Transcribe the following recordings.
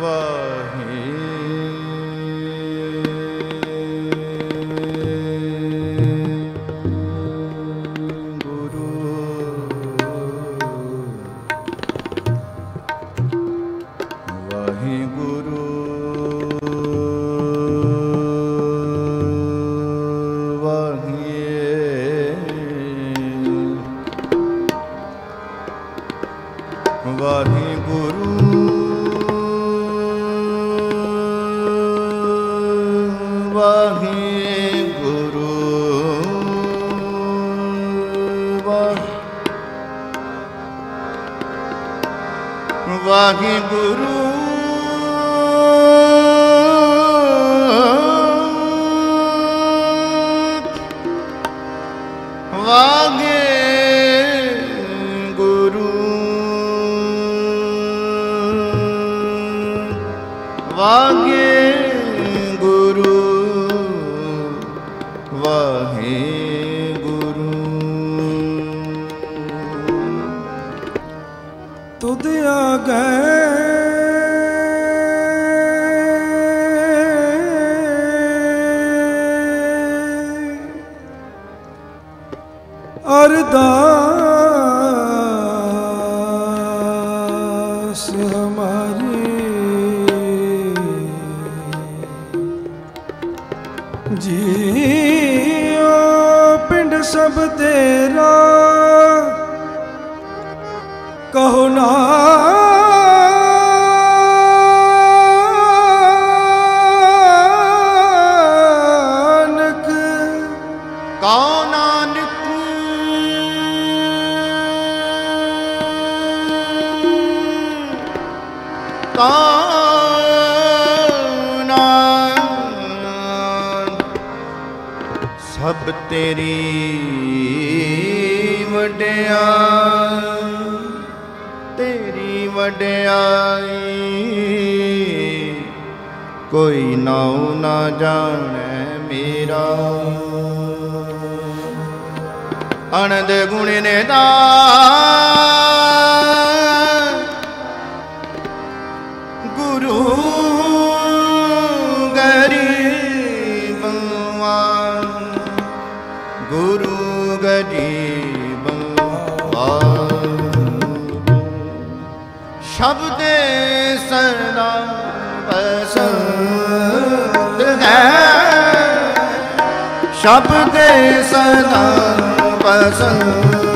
वाहे Waheguru JIO ਪਿੰਡ ਸਭ ਤੇਰਾ ਵਡਿਆਈ ਤੇਰੀ ਵਡਿਆਈ। ਕੋਈ ਨਾਉ ਨਾ ਜਾਣੈ ਮੇਰਾ। ਅਨੰਦ ਗੁਣ ਨੇ ਦਾ ਸ਼ਬਦ ਸਦਾ ਬਸੰਤ ਹੈ। ਸ਼ਬਦ ਸਦਾ ਬਸੰਤ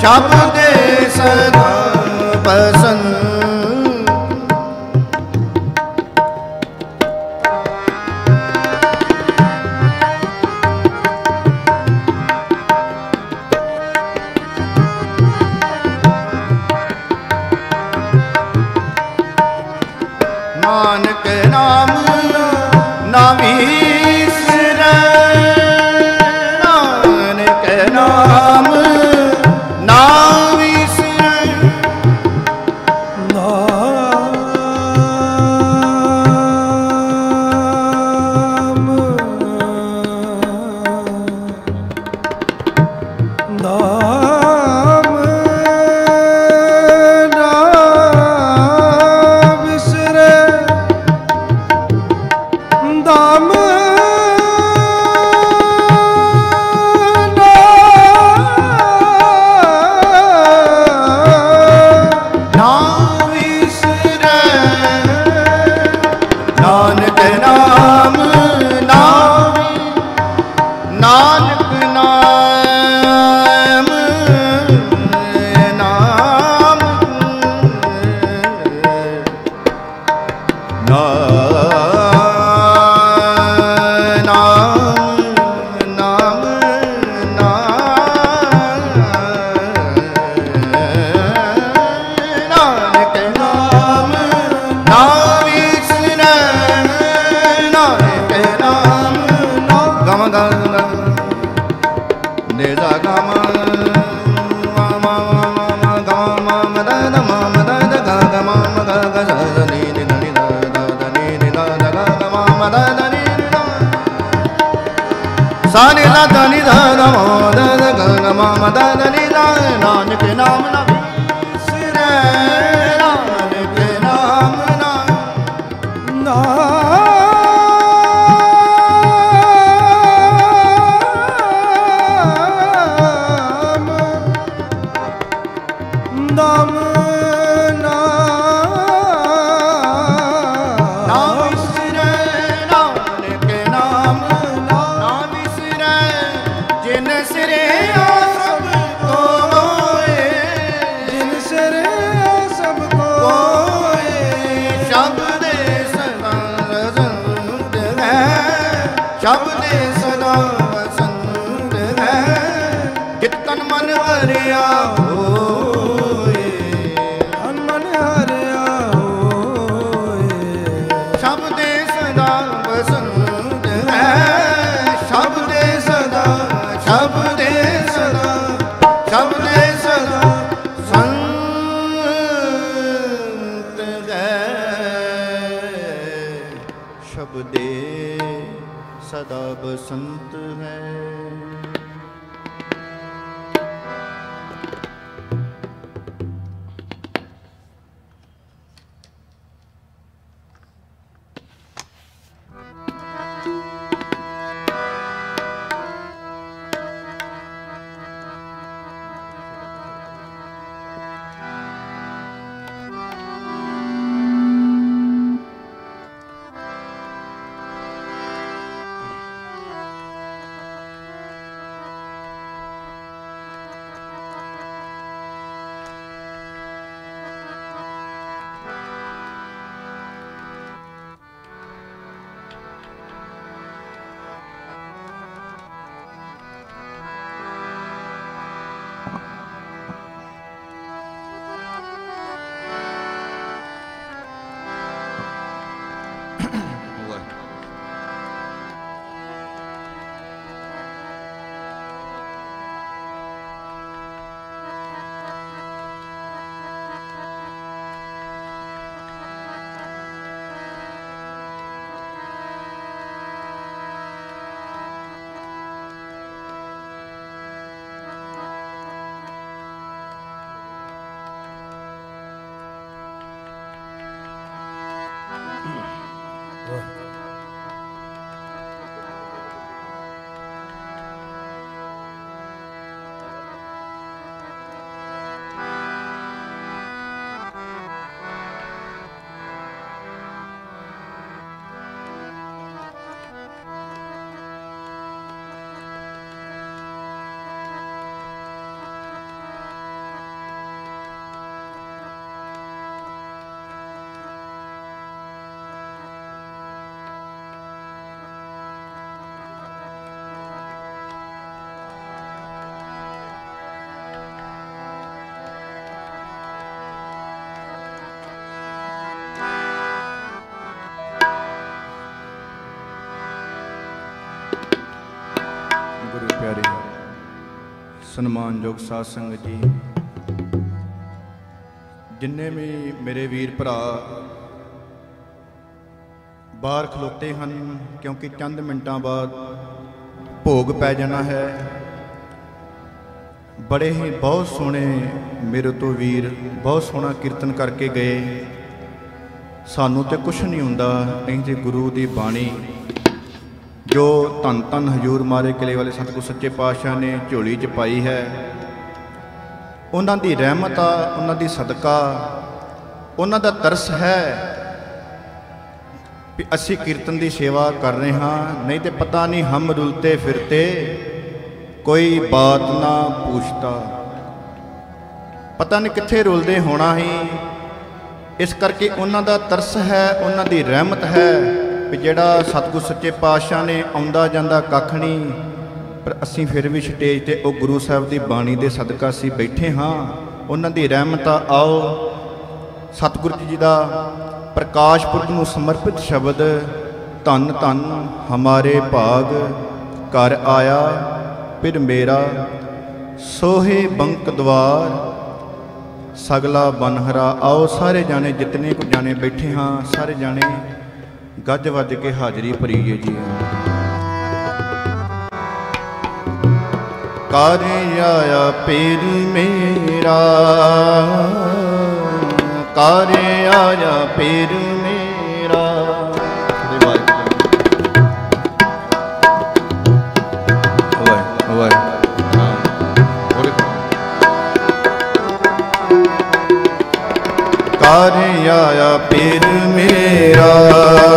ਸ਼ਬਦ ਸਨਮਾਨਯੋਗ ਸਾਧ ਸੰਗਤ ਜੀ। ਜਿੰਨੇ ਵੀ ਮੇਰੇ ਵੀਰ ਭਰਾ ਬਾਹਰ ਖਲੋਤੇ ਹਨ, ਕਿਉਂਕਿ ਚੰਦ ਮਿੰਟਾਂ ਬਾਅਦ ਭੋਗ ਪੈ ਜਾਣਾ ਹੈ, ਬੜੇ ਹੀ ਬਹੁਤ ਸੋਹਣੇ ਮੇਰੇ ਤੋਂ ਵੀਰ, ਬਹੁਤ ਸੋਹਣਾ ਕੀਰਤਨ ਕਰਕੇ ਗਏ। ਸਾਨੂੰ ਤੇ ਕੁਝ ਨਹੀਂ ਹੁੰਦਾ ਨਹੀਂ ਤੇ ਗੁਰੂ ਦੀ ਬਾਣੀ ਜੋ ਧੰਨ ਧੰਨ ਹਜੂਰ ਮਾਰੇ ਕਿਲੇ ਵਾਲੇ ਸਤਿਗੁਰ ਸੱਚੇ ਪਾਤਸ਼ਾਹ ਨੇ ਝੋਲੀ 'ਚ ਪਾਈ ਹੈ, ਉਹਨਾਂ ਦੀ ਰਹਿਮਤ ਆ, ਉਹਨਾਂ ਦੀ ਸਦਕਾ, ਉਹਨਾਂ ਦਾ ਤਰਸ ਹੈ ਵੀ ਅਸੀਂ ਕੀਰਤਨ ਦੀ ਸੇਵਾ ਕਰ ਰਹੇ ਹਾਂ, ਨਹੀਂ ਤੇ ਪਤਾ ਨਹੀਂ ਹਮ ਰੁਲਤੇ ਫਿਰਤੇ, ਕੋਈ ਬਾਤ ਨਾ ਪੁੱਛਤਾ ਪਤਾ ਨਹੀਂ ਕਿੱਥੇ ਰੁਲਦੇ ਹੋਣਾ ਹੀ, ਇਸ ਕਰਕੇ ਉਹਨਾਂ ਦਾ ਤਰਸ ਹੈ, ਉਹਨਾਂ ਦੀ ਰਹਿਮਤ ਹੈ। ਵੀ ਜਿਹੜਾ ਸਤਿਗੁਰ ਸੱਚੇ ਪਾਤਸ਼ਾਹ ਨੇ ਆਉਂਦਾ ਜਾਂਦਾ ਕੱਖ ਨਹੀਂ, ਪਰ ਅਸੀਂ ਫਿਰ ਵੀ ਸਟੇਜ ਤੇ ਉਹ ਗੁਰੂ ਸਾਹਿਬ ਦੀ ਬਾਣੀ ਦੇ ਸਦਕਾ ਅਸੀਂ ਬੈਠੇ ਹਾਂ। ਉਹਨਾਂ ਦੀ ਰਹਿਮਤ ਆਓ। ਸਤਿਗੁਰੂ ਜੀ ਦਾ ਪ੍ਰਕਾਸ਼ ਪੁਰਬ ਨੂੰ ਸਮਰਪਿਤ ਸ਼ਬਦ, ਧੰਨ ਧੰਨ ਹਮਾਰੇ ਭਾਗ, ਘਰ ਆਇਆ, ਫਿਰ ਮੇਰਾ ਸੋਹੇ ਬੰਕ ਦਵਾਰ, ਸਗਲਾ ਬਨਹਰਾ। ਆਓ ਸਾਰੇ ਜਾਣੇ, ਜਿਤਨੇ ਕੁ ਜਾਣੇ ਬੈਠੇ ਹਾਂ, ਸਾਰੇ ਜਾਣੇ ਗੱਜ ਵੱਜ ਕੇ ਹਾਜ਼ਰੀ ਭਰੀਏ ਜੀ। ਕਰ ਆਇਆ ਪੇਰ ਮੇਰਾ? ਕਰ ਆਇਆ ਪੇਰ ਆਇਆ ਪੇਰ ਮੇਰਾ?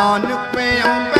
ਨਾਨਕ ਪਇਮ ਪੈ ਮੇਰੀ